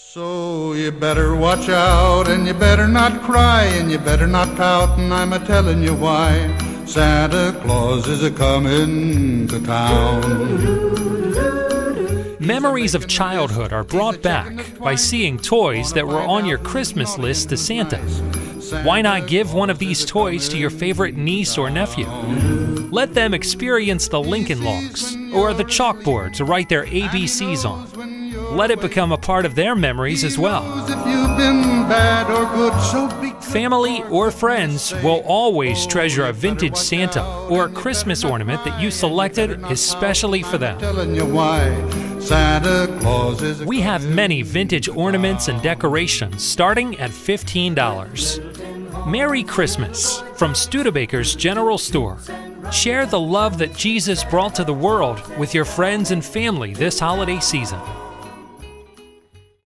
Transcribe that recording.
So you better watch out and you better not cry and you better not pout and I'm a telling you why Santa Claus is a coming to town. Memories of childhood are brought back by seeing toys that were on your Christmas list to Santa. Why not give one of these toys to your favorite niece or nephew? Let them experience the Lincoln Logs or the chalkboard to write their ABCs on. Let it become a part of their memories as well. Family or friends will always treasure a vintage Santa or a Christmas ornament that you selected especially for them. We have many vintage ornaments and decorations starting at $15. Merry Christmas from Studebaker's General Store. Share the love that Jesus brought to the world with your friends and family this holiday season.